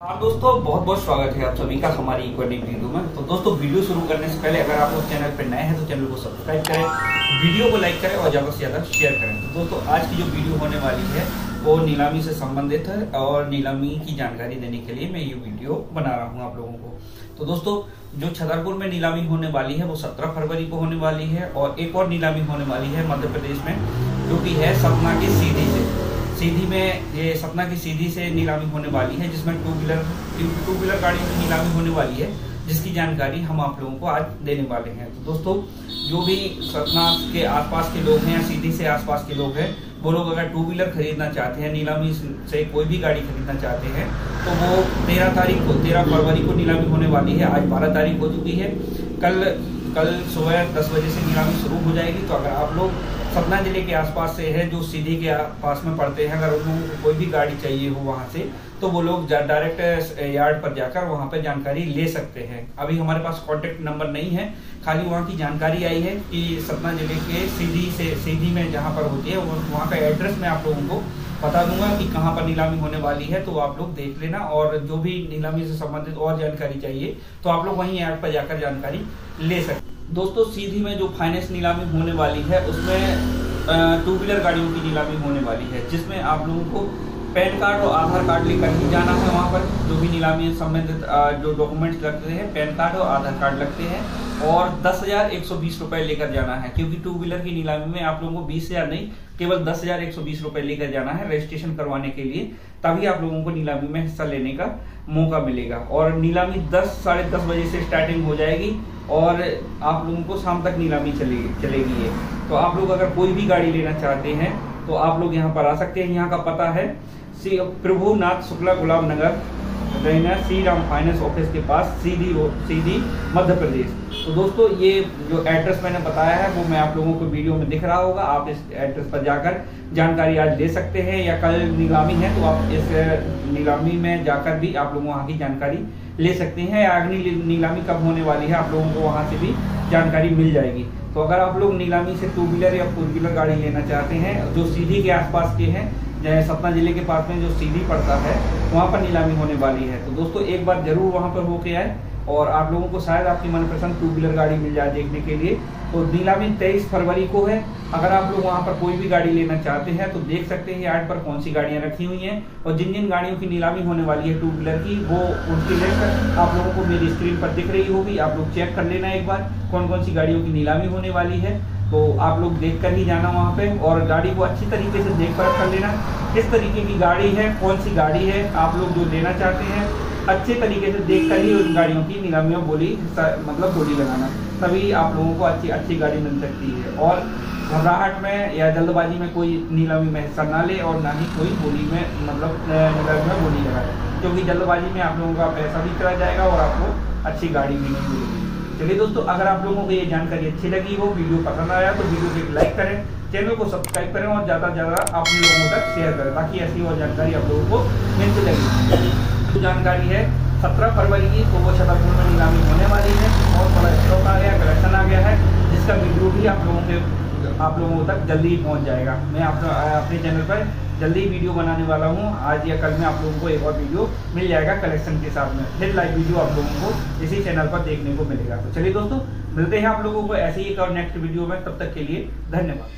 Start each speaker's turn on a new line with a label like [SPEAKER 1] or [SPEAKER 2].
[SPEAKER 1] हाँ दोस्तों, बहुत बहुत स्वागत है आप सभी का हमारी और वीडियो में। तो दोस्तों, वीडियो शुरू करने से पहले अगर आप लोग चैनल पर नए हैं तो चैनल को सब्सक्राइब करें, वीडियो को लाइक करें और ज़्यादा से ज़्यादा शेयर करें। तो दोस्तों, आज की जो वीडियो होने वाली है, वो नीलामी से संबंधित है और नीलामी की जानकारी देने के लिए मैं ये वीडियो बना रहा हूँ आप लोगों को। तो दोस्तों, जो छतरपुर में नीलामी होने वाली है, वो सत्रह फरवरी को होने वाली है और एक और नीलामी होने वाली है मध्य प्रदेश में, जो कि है सपना के सीधी से। सीधी में ये सपना की सीधी से नीलामी होने वाली है, जिसमें टू व्हीलर टू व्हीलर गाड़ियों की नीलामी होने वाली है, जिसकी जानकारी हम आप लोगों को आज देने वाले हैं। तो दोस्तों, जो भी सतना के आसपास के लोग हैं या सीधी से आसपास के लोग हैं, वो लोग अगर टू व्हीलर खरीदना चाहते हैं, नीलामी से कोई भी गाड़ी खरीदना चाहते हैं तो वो तेरह तारीख को, तेरह फरवरी को नीलामी होने वाली है। आज बारह तारीख हो चुकी है। कल कल सुबह दस बजे से नीलामी शुरू हो जाएगी। तो अगर आप लोग सतना ज़िले के आसपास से है, जो सीधी के पास में पड़ते हैं। अगर उन लोगों को कोई भी गाड़ी चाहिए हो वहाँ से तो वो लोग डायरेक्ट यार्ड पर जाकर वहाँ पर जानकारी ले सकते हैं। अभी हमारे पास कॉन्टेक्ट नंबर नहीं है। खाली वहाँ की जानकारी आई है कि सतना ज़िले के सीधी से, सीधी में जहाँ पर होती है वहाँ का एड्रेस मैं आप लोगों को बता दूँगा कि कहाँ पर नीलामी होने वाली है तो आप लोग देख लेना। और जो भी नीलामी से संबंधित और जानकारी चाहिए तो आप लोग वहीं ऐप पर जाकर जानकारी ले सकते दोस्तों, सीधी में जो फाइनेंस नीलामी होने वाली है, उसमें टू व्हीलर गाड़ियों की नीलामी होने वाली है, जिसमें आप लोगों को पैन कार्ड और आधार कार्ड लेकर ही जाना है वहाँ पर। जो भी नीलामी संबंधित जो डॉक्यूमेंट्स लगते हैं, पैन कार्ड और आधार कार्ड लगते हैं। और दस हज़ार एक सौ बीस रुपए लेकर जाना है, क्योंकि टू व्हीलर की नीलामी में आप लोगों को बीस हज़ार नहीं, केवल दस हज़ार एक सौ बीस रुपए लेकर जाना है रजिस्ट्रेशन करवाने के लिए। तभी आप लोगों को नीलामी में हिस्सा लेने का मौका मिलेगा। और नीलामी दस, साढ़े दस बजे से स्टार्टिंग हो जाएगी और आप लोगों को शाम तक नीलामी चलेगी चलेगी ये। तो आप लोग अगर कोई भी गाड़ी लेना चाहते हैं तो आप लोग यहाँ पर आ सकते हैं। यहाँ का पता है प्रभुनाथ शुक्ला गुलाब नगर श्री राम फाइनेंस ऑफ़िस के पास, सीधी सीधी मध्य प्रदेश। तो दोस्तों, ये जो एड्रेस मैंने बताया है, वो मैं आप लोगों को वीडियो में दिख रहा होगा। आप इस एड्रेस पर जाकर जानकारी आज ले सकते हैं या कल नीलामी है तो आप इस नीलामी में जाकर भी आप लोग वहाँ की जानकारी ले सकते हैं। या अग्नि नीलामी कब होने वाली है, आप लोगों को वहाँ से भी जानकारी मिल जाएगी। तो अगर आप लोग नीलामी से टू व्हीलर या फोर व्हीलर गाड़ी लेना चाहते हैं, जो सीधी के आसपास के हैं, जैसे सतना ज़िले के पास में जो सीधी पड़ता है, वहाँ पर नीलामी होने वाली है। तो दोस्तों, एक बार ज़रूर वहाँ पर होके आए और आप लोगों को शायद आपकी मनपसंद टू व्हीलर गाड़ी मिल जाए देखने के लिए। तो नीलामी तेईस फरवरी को है। अगर आप लोग वहाँ पर कोई भी गाड़ी लेना चाहते हैं तो देख सकते हैं यार्ड पर कौन सी गाड़ियाँ रखी हुई हैं और जिन जिन गाड़ियों की नीलामी होने वाली है टू व्हीलर की, वो उनकी लिस्ट आप लोगों को मेरी स्क्रीन पर दिख रही होगी। आप लोग चेक कर लेना एक बार। कौन कौन सी गाड़ियों की नीलामी होने वाली है तो आप लोग देख कर ही जाना वहाँ पे और गाड़ी को अच्छी तरीके से देख कर कर लेना। किस तरीके की गाड़ी है कौन सी गाड़ी है, आप लोग जो लेना चाहते हैं, अच्छे तरीके से देख कर ही उन गाड़ियों की निलामियों बोली मतलब बोली लगाना। तभी आप लोगों को अच्छी अच्छी गाड़ी मिल सकती है। और घबराहट में या जल्दबाजी में कोई नीलामी में हिस्सा ना ले और ना ही कोई बोली में मतलब नीलामी में बोली लगाए। क्योंकि जल्दबाजी में आप लोगों का पैसा भी चला जाएगा और आपको अच्छी गाड़ी भी नहीं मिलेगी। चलिए दोस्तों, अगर आप लोगों को ये जानकारी अच्छी लगी हो, वीडियो पसंद आया तो वीडियो को एक लाइक करें, चैनल को सब्सक्राइब करें और ज़्यादा से ज़्यादा अपने लोगों तक शेयर करें, ताकि ऐसी और जानकारी आप लोगों को मिलती लगी जो जानकारी है सत्रह फरवरी की वो छतरपुर में नीलामी होने वाली है। बहुत बड़ा स्टॉक आ गया कलेक्शन आ गया है, जिसका वीडियो भी आप लोगों के आप लोगों तक जल्दी ही पहुँच जाएगा। मैं आप अपने चैनल पर जल्दी वीडियो बनाने वाला हूँ। आज या कल में आप लोगों को एक और वीडियो मिल जाएगा कलेक्शन के साथ में। फिर लाइव वीडियो आप लोगों को इसी चैनल पर देखने को मिलेगा। तो चलिए दोस्तों, मिलते हैं आप लोगों को ऐसे ही एक और नेक्स्ट वीडियो में। तब तक के लिए धन्यवाद।